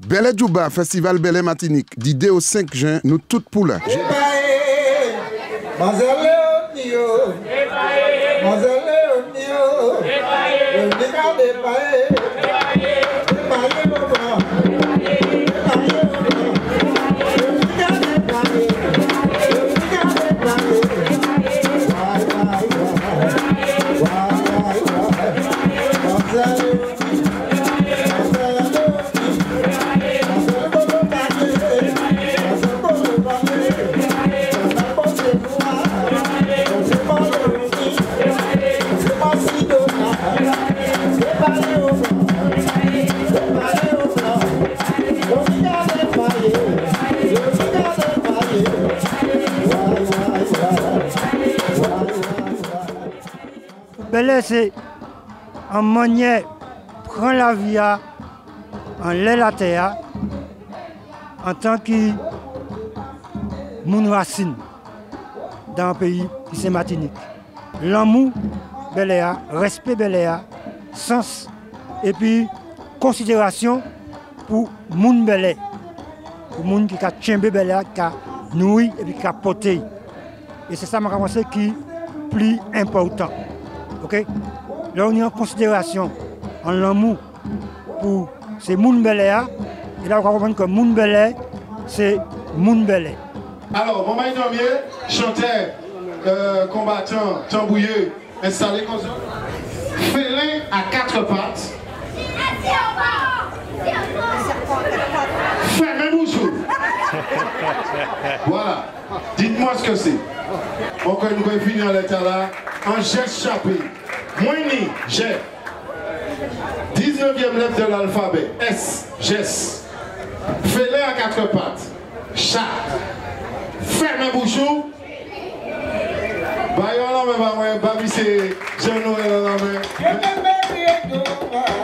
Belé Djouba, Festival Belé Martinique, d'idée au 5 juin, nous toutes pour. Belé, c'est en manière prend la vie en terre en tant que mon racine dans un pays qui c'est Martinique. L'amour Beléa, respect Beléa, sens et puis considération pour moun Belé, pour moun qui a tchembe Beléa, qui a nourri et qui a porté. Et c'est ça qui est plus important. Ok? Là, on est en considération, en l'amour pour ces Moun. Et là, on va comprendre que Moun Belé, c'est Moun Belé. Alors, mon maître chanteur, euh, combattant, tambouilleux, installé comme ça. Félin à quatre pattes. Fermez bouchou. voilà. Dites-moi ce que c'est. Encore une fois, finir l'état là. Geste chapé. Moini, G. 19e lettre de l'alphabet. S, geste. Félin à quatre pattes. Chat. Fermez bouchou. Bah, yon nan men ba mwen, babi c'est menti, yo tout